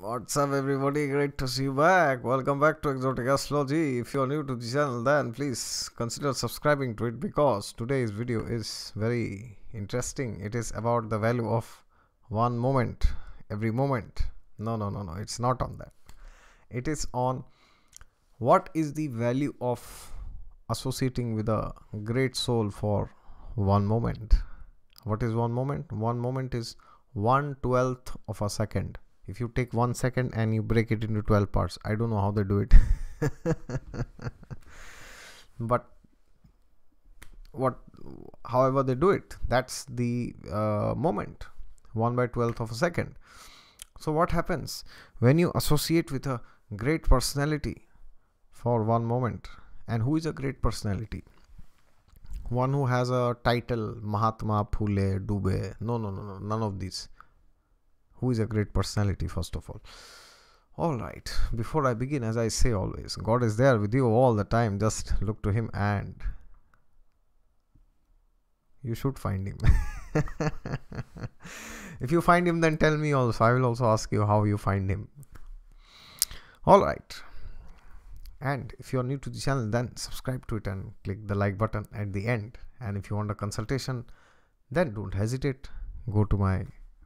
What's up, everybody? Great to see you back. Welcome back to Exotic Astrology. If you're new to the channel, then please consider subscribing to it because today's video is very interesting. It is about the value of one moment, every moment. No, no, no, no, it's not on that. It is on what is the value of associating with a great soul for one moment. What is one moment? One moment is one twelfth of a second if you take one second and you break it into 12 parts i don't know how they do it. But what however they do it that's the uh, moment. 1 by 12th of a second. So what happens? When you associate with a great personality for one moment and who is a great personality? One who has a title mahatma phule dube no no no no none of these who is a great personality first of all? All right. Before i begin as i say always god is there with you all the time. Just look to him and you should find him. If you find him then tell me also. I will also ask you how you find him. All right. And if you are new to the channel then subscribe to it and click the like button at the end. And if you want a consultation then don't hesitate. Go to my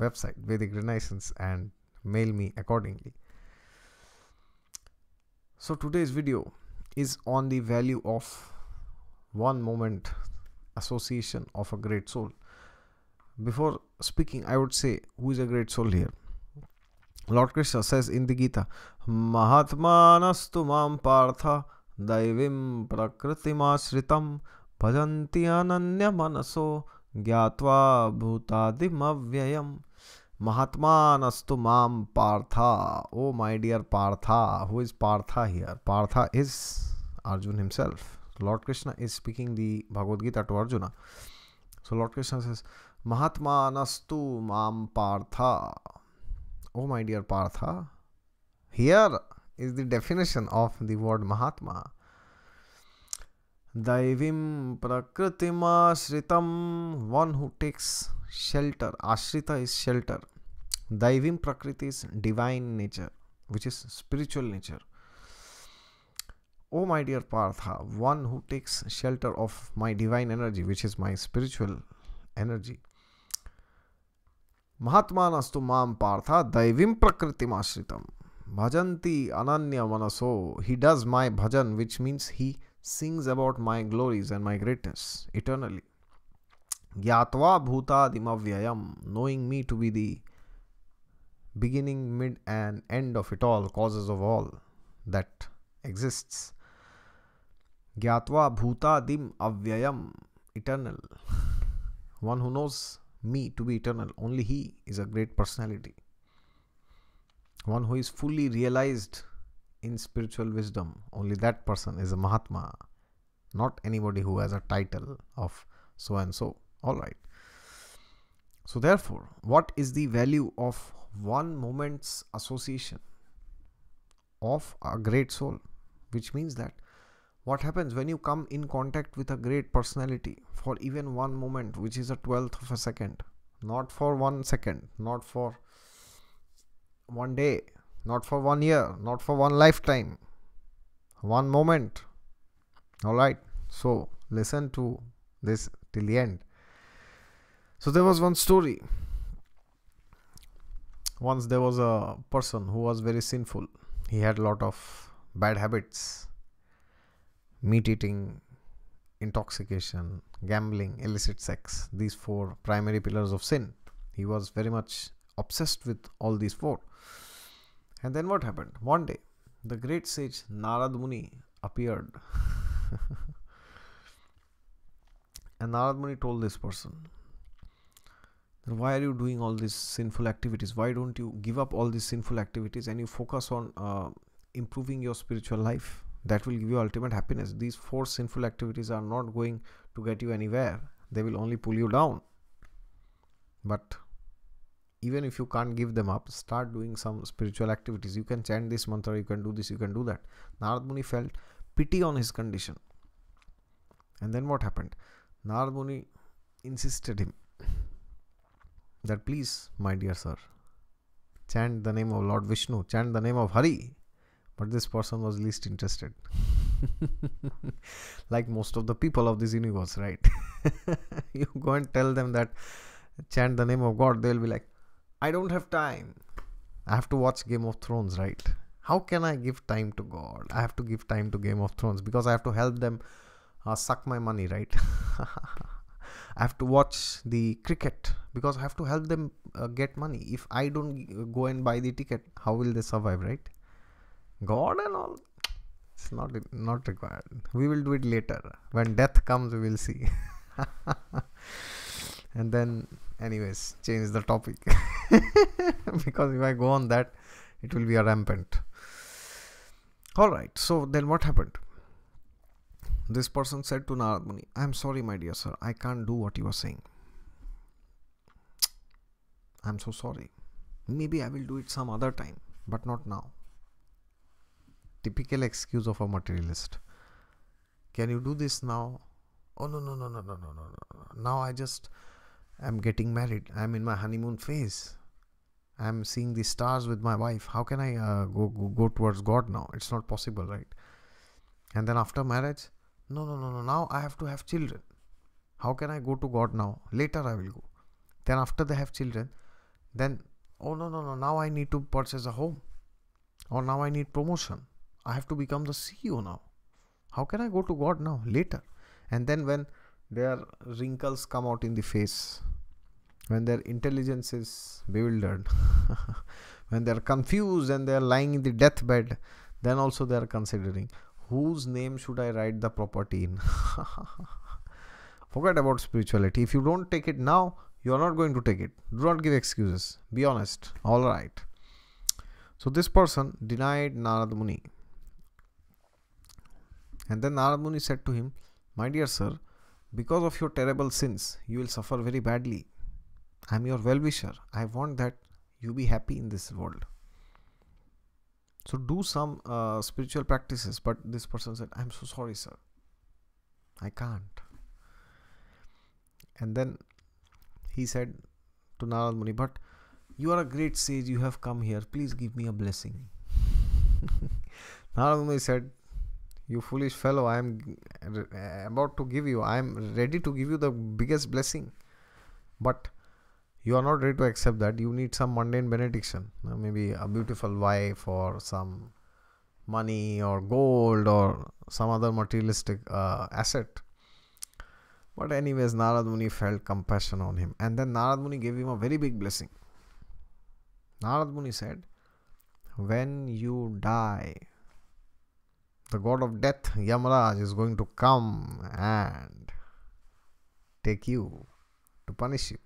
website Vedic Renaissance and mail me accordingly. So today's video is on the value of one moment association of a great soul. Before speaking, I would say who is a great soul here. Lord Krishna says in the Gita, Mahatmanastu mam partha daivim prakritimashritam bhajanti ananya manaso ज्ञावा भूतादिव्यय महात्मास्तु माम Partha. O my dear Partha who is Partha here Partha is Arjun himself lord Krishna is speaking the Bhagavad Gita to Arjun so lord Krishna say महात्मास्तु माम Partha O my dear Partha here is the definition of the word mahatma दैवीं प्रकृतिमाश्रित one who takes shelter आश्रित is shelter दैवीं प्रकृति is divine nature which is spiritual nature O my dear Partha one who takes shelter of my divine energy which is my spiritual energy महात्मानस्तु माम पार्थ, दैवीं प्रकृतिमाश्रित भजन्ति अनन्य मनसो he does my bhajan which means he sings about my glories and my greatness eternally. Gyatva bhutadimavyayam, knowing me to be the beginning, mid, and end of it all, causes of all that exists. Gyatva bhutadim avyayam, eternal. One who knows me to be eternal, only he is a great personality. One who is fully realized in spiritual wisdom, only that person is a Mahatma, not anybody who has a title of so and so. All right. So, therefore, what is the value of one moment's association of a great soul? Which means that what happens when you come in contact with a great personality for even one moment, which is a twelfth of a second, not for one second, not for one day, not for one year, not for one lifetime, one moment. All right. So listen to this till the end. So there was one story. Once there was a person who was very sinful. He had a lot of bad habits meat eating, intoxication, gambling, illicit sex. These four primary pillars of sin. He was very much obsessed with all these four. And then what happened? One day, the great sage Narad Muni appeared. and Narad Muni told this person, why are you doing all these sinful activities? Why don't you give up all these sinful activities and you focus on uh, improving your spiritual life? That will give you ultimate happiness. These four sinful activities are not going to get you anywhere, they will only pull you down. But even if you can't give them up start doing some spiritual activities you can chant this mantra you can do this you can do that narad muni felt pity on his condition and then what happened narad muni insisted him that please my dear sir chant the name of Lord Vishnu, chant the name of Hari. But this person was least interested. like most of the people of this universe, right? you go and tell them that chant the name of God, they'll be like, I don't have time. I have to watch Game of Thrones, right? How can I give time to God? I have to give time to Game of Thrones because I have to help them uh, suck my money, right? I have to watch the cricket because I have to help them uh, get money. If I don't go and buy the ticket, how will they survive, right? God and all, it's not not required. We will do it later when death comes. We will see. and then, anyways, change the topic because if I go on that, it will be a rampant. All right. So then, what happened? This person said to Narad Muni, I am sorry, my dear sir, I can't do what you are saying. I am so sorry. Maybe I will do it some other time, but not now. Typical excuse of a materialist. Can you do this now? Oh, no, no, no, no, no, no, no, no. Now I just am getting married. I'm in my honeymoon phase. I'm seeing the stars with my wife. How can I uh, go, go go towards God now? It's not possible, right? And then after marriage, no, no, no, no. Now I have to have children. How can I go to God now? Later I will go. Then after they have children, then oh no, no, no. Now I need to purchase a home. Or now I need promotion. I have to become the CEO now. How can I go to God now? Later. And then when their wrinkles come out in the face, when their intelligence is bewildered, when they are confused and they are lying in the deathbed, then also they are considering whose name should I write the property in? Forget about spirituality. If you don't take it now, you are not going to take it. Do not give excuses. Be honest. All right. So this person denied Narad Muni. And then Narad Muni said to him, My dear sir, because of your terrible sins, you will suffer very badly. I am your well wisher. I want that you be happy in this world. So do some uh, spiritual practices but this person said i'm so sorry sir. I can't. And then he said to narad muni but you are a great sage. You have come here. Please give me a blessing. Narad muni said you foolish fellow i am about to give you i am ready to give you the biggest blessing. But you are not ready to accept that. You need some mundane benediction. Uh, maybe a beautiful wife or some money or gold or some other materialistic uh, asset. But anyways narad muni felt compassion on him. And then narad muni gave him a very big blessing. Narad muni said when you die the god of death yamaraj is going to come and take you to punish you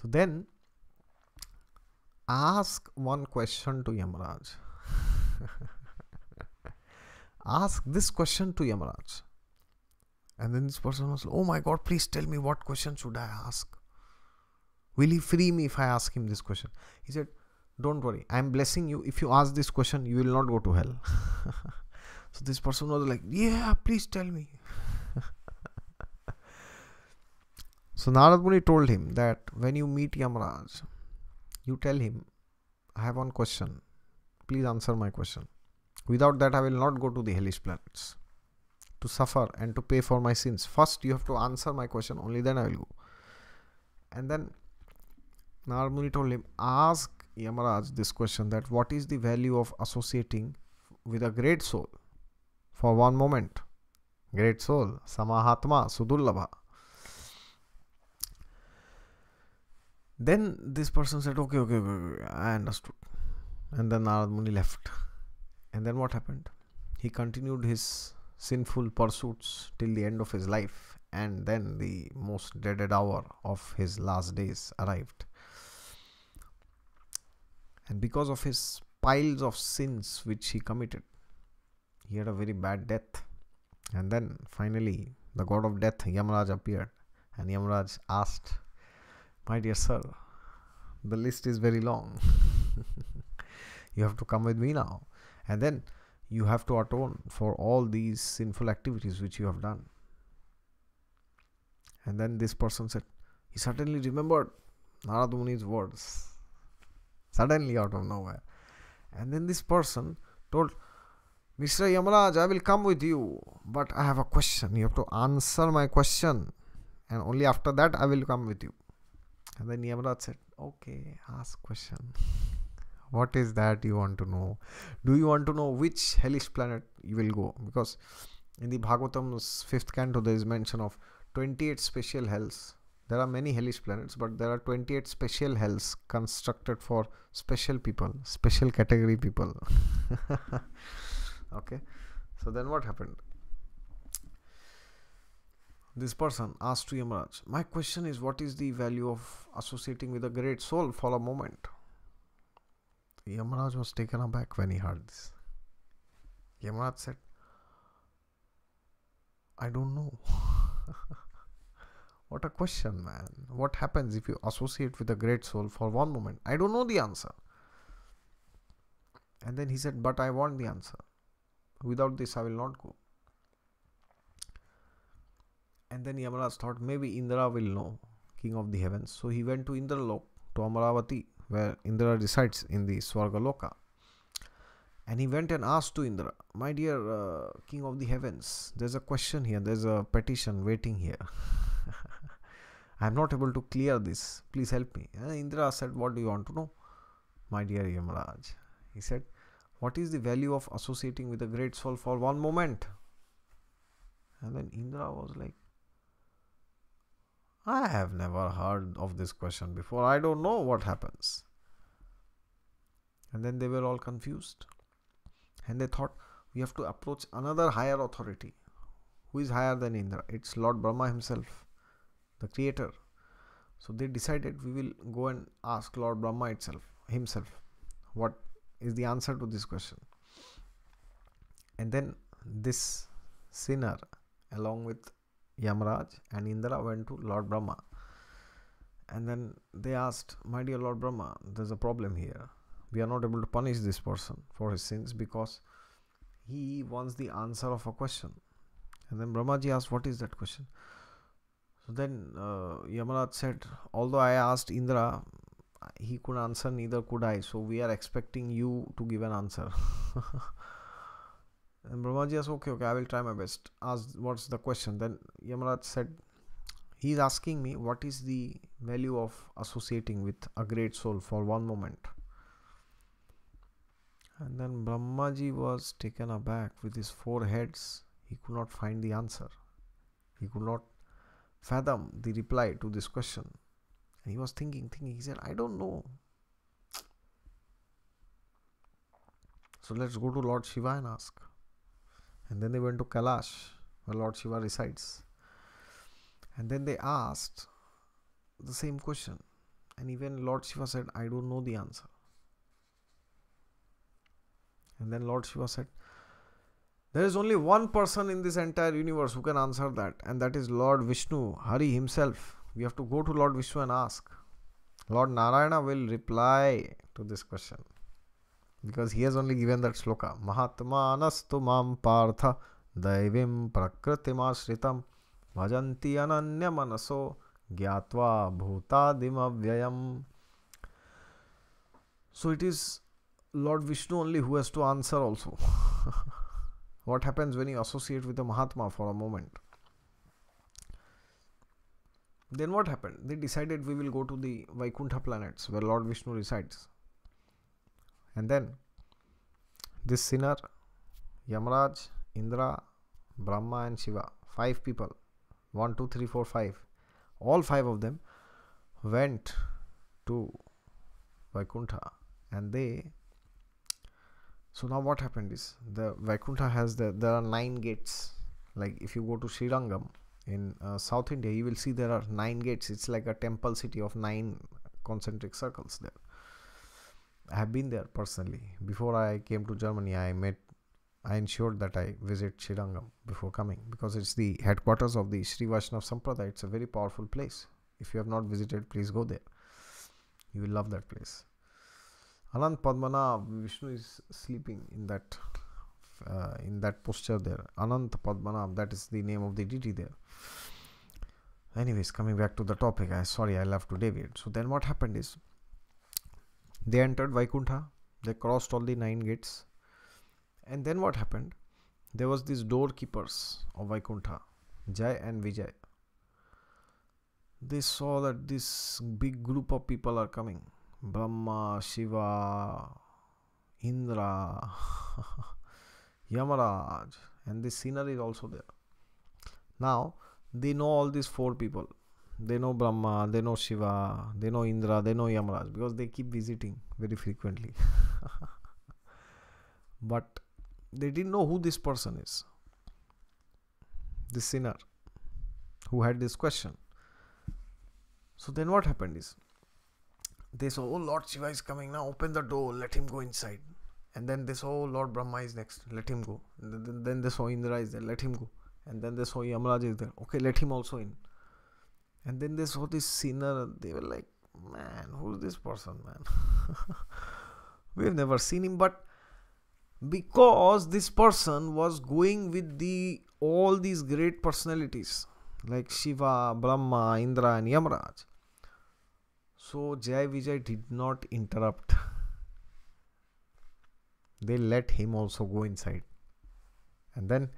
so then ask one question to Yamaraj. ask this question to Yamaraj. And then this person was, Oh my God, please tell me what question should I ask? Will he free me if I ask him this question? He said, Don't worry, I am blessing you. If you ask this question, you will not go to hell. so this person was like, Yeah, please tell me. So Narad Muni told him that when you meet Yamaraj, you tell him, I have one question. Please answer my question. Without that, I will not go to the hellish planets to suffer and to pay for my sins. First, you have to answer my question, only then I will go. And then Narad Muni told him, Ask Yamaraj this question that what is the value of associating with a great soul for one moment? Great soul, Samahatma, Sudurlabha. Then this person said, okay, okay, okay, I understood. And then Narad Muni left. And then what happened? He continued his sinful pursuits till the end of his life. And then the most dreaded hour of his last days arrived. And because of his piles of sins which he committed, he had a very bad death. And then finally, the god of death, Yamaraj, appeared. And Yamaraj asked my dear sir, the list is very long. you have to come with me now. And then you have to atone for all these sinful activities which you have done. And then this person said, he suddenly remembered Narad Muni's words. suddenly out of nowhere. And then this person told, Mr. Yamaraj, I will come with you, but I have a question. You have to answer my question, and only after that I will come with you. And then Yamaraj said, Okay, ask question. what is that you want to know? Do you want to know which hellish planet you will go? Because in the Bhagavatam's fifth canto, there is mention of 28 special hells. There are many hellish planets, but there are 28 special hells constructed for special people, special category people. okay, so then what happened? This person asked to Yamaraj, My question is, what is the value of associating with a great soul for a moment? Yamaraj was taken aback when he heard this. Yamaraj said, I don't know. what a question, man. What happens if you associate with a great soul for one moment? I don't know the answer. And then he said, But I want the answer. Without this, I will not go. And then Yamaraj thought, Maybe Indra will know, king of the heavens. So he went to Indralok, to Amaravati, where Indra resides in the Swargaloka. And he went and asked to Indra, My dear uh, King of the Heavens, there's a question here, there's a petition waiting here. I am not able to clear this. Please help me. And Indra said, What do you want to know? My dear Yamaraj. He said, What is the value of associating with a great soul for one moment? And then Indra was like, I have never heard of this question before. I don't know what happens. And then they were all confused and they thought we have to approach another higher authority who is higher than Indra. It's Lord Brahma himself, the creator. So they decided we will go and ask Lord Brahma itself, himself, what is the answer to this question. And then this sinner, along with Yamaraj and Indra, went to Lord Brahma. And then they asked, My dear Lord Brahma, there's a problem here we are not able to punish this person for his sins because he wants the answer of a question. And then Brahmaji asked, What is that question? So then uh, Yamaraj said, Although I asked Indra, he could answer, neither could I. So we are expecting you to give an answer. and Brahmaji asked, Okay, okay, I will try my best. Asked, What's the question? Then Yamaraj said, He is asking me, What is the value of associating with a great soul for one moment? And then Brahmaji was taken aback with his four heads. He could not find the answer. He could not fathom the reply to this question. And he was thinking, thinking. He said, I don't know. So let's go to Lord Shiva and ask. And then they went to Kailash, where Lord Shiva resides. And then they asked the same question. And even Lord Shiva said, I don't know the answer. And then Lord Shiva said, There is only one person in this entire universe who can answer that, and that is Lord Vishnu, Hari himself. We have to go to Lord Vishnu and ask. Lord Narayana will reply to this question because he has only given that sloka Mahatmanastu mam partha daivim prakritimashritam bhajanti ananya manaso gyatva bhutadim avyayam so it is Lord Vishnu only who has to answer also. what happens when you associate with a Mahatma for a moment? Then what happened? They decided we will go to the Vaikuntha planets where Lord Vishnu resides. And then this sinner, Yamaraj, Indra, Brahma, and Shiva, five people, one, two, three, four, five, all five of them went to Vaikuntha and they so now what happened is the Vaikuntha has the there are nine gates. Like if you go to Srirangam in uh, South India, you will see there are nine gates. It's like a temple city of nine concentric circles there. I have been there personally. Before I came to Germany, I met I ensured that I visit Srirangam before coming because it's the headquarters of the Sri Vaishnav Sampradaya. It's a very powerful place. If you have not visited, please go there. You will love that place. Anant Padmanabh, Vishnu is sleeping in that uh, in that posture there. Anant Padmanabh, that is the name of the deity there. Anyways, coming back to the topic, I sorry I left to David. So then what happened is they entered Vaikuntha, they crossed all the nine gates. And then what happened? There was these doorkeepers of Vaikuntha, Jai and Vijay. They saw that this big group of people are coming. Brahma, Shiva, Indra, Yamaraj, and this scenery is also there. Now they know all these four people they know Brahma, they know Shiva, they know Indra, they know Yamaraj because they keep visiting very frequently. but they didn't know who this person is. This sinner who had this question. So then what happened is they saw, oh Lord Shiva is coming now, open the door, let him go inside. And then they saw, Lord Brahma is next, let him go. Then they saw Indra is there, let him go. And then they saw Yamaraj is there, okay, let him also in. And then they saw this sinner. They were like man who's this person man? We've never seen him but because this person was going with the all these great personalities like shiva brahma indra and yamaraj. So jai vijay did not interrupt they let him also go inside and then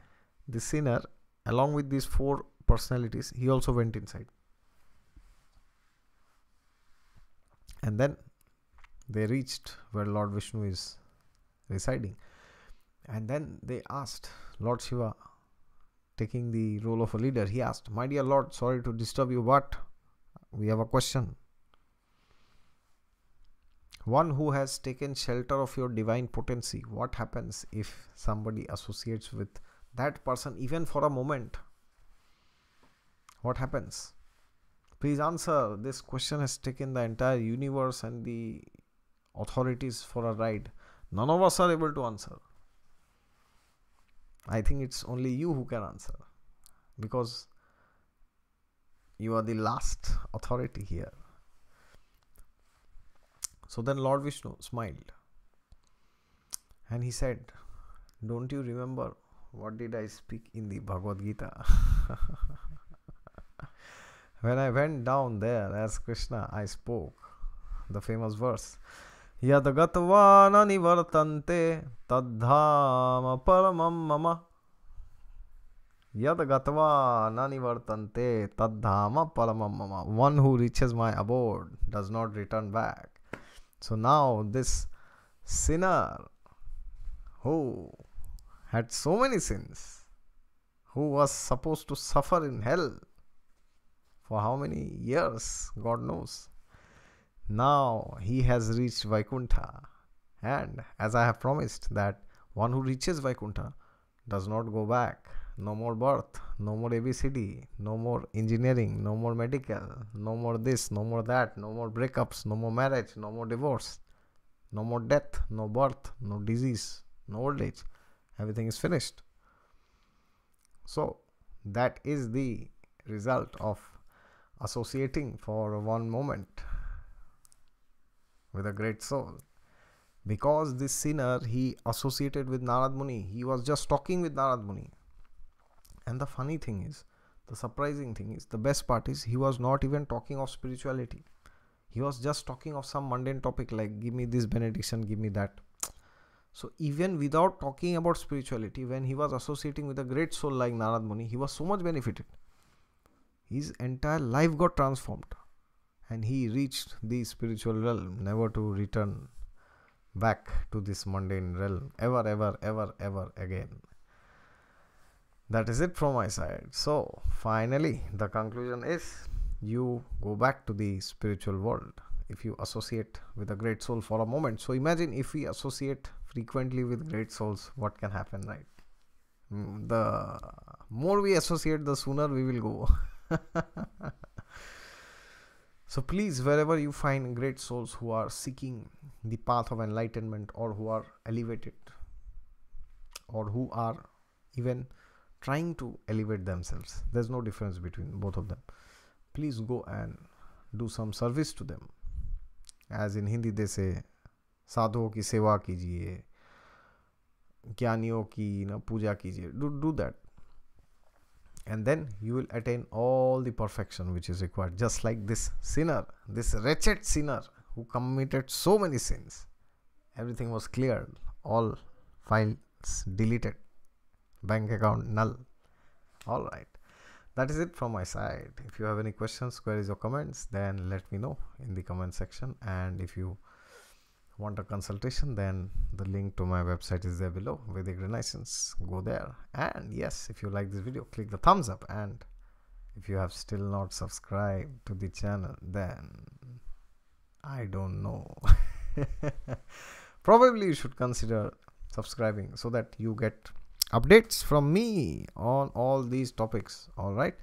the sinner along with these four personalities he also went inside and then they reached where Lord Vishnu is residing. And then they asked Lord Shiva, taking the role of a leader, he asked, My dear Lord, sorry to disturb you, but we have a question. One who has taken shelter of your divine potency, what happens if somebody associates with that person even for a moment? What happens? Please answer. This question has taken the entire universe and the authorities for a ride. None of us are able to answer. I think it's only you who can answer because you are the last authority here. So then Lord Vishnu smiled and he said, Don't you remember what did I speak in the Bhagavad Gita? When I went down there as Krishna, I spoke the famous verse. Yadagatva nanivartante tadhama paramam mama. Yadagatva nanivartante tadhama paramam mama. One who reaches my abode does not return back. So now this sinner who had so many sins, who was supposed to suffer in hell, for how many years, God knows. Now he has reached Vaikuntha, and as I have promised, that one who reaches Vaikuntha does not go back. No more birth, no more ABCD, no more engineering, no more medical, no more this, no more that, no more breakups, no more marriage, no more divorce, no more death, no birth, no disease, no old age. Everything is finished. So, that is the result of associating for one moment with a great soul because this sinner he associated with Narad Muni he was just talking with Narad Muni and the funny thing is the surprising thing is the best part is he was not even talking of spirituality. He was just talking of some mundane topic like give me this benediction give me that. So even without talking about spirituality when he was associating with a great soul like Narad Muni he was so much benefited. His entire life got transformed and he reached the spiritual realm never to return back to this mundane realm ever ever ever ever again that is it from my side. So finally the conclusion is you go back to the spiritual world. If you associate with a great soul for a moment. So imagine if we associate frequently with great souls what can happen right? Mm, the more we associate the sooner we will go. So please wherever you find great souls who are seeking the path of enlightenment or who are elevated or who are even trying to elevate themselves there's no difference between both of them please go and do some service to them as in hindi they say साधुओं की सेवा कीजिए ज्ञानियों की ना पूजा कीजिए do do that and then you will attain all the perfection which is required just like this sinner this wretched sinner who committed so many sins. Everything was cleared, all files deleted, bank account null. All right, that is it from my side. If you have any questions, queries, or comments, then let me know in the comment section. And if you want a consultation then the link to my website is there below vedic renaissance go there and yes if you like this video click the thumbs up and if you have still not subscribed to the channel then i don't know probably you should consider subscribing so that you get updates from me on all these topics all right?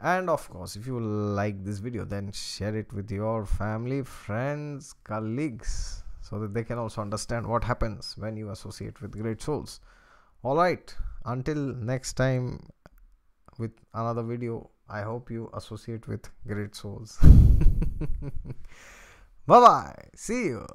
And of course if you like this video then share it with your family friends colleagues so that they can also understand what happens when you associate with great souls. All right until next time with another video i hope you associate with great souls. Bye bye see you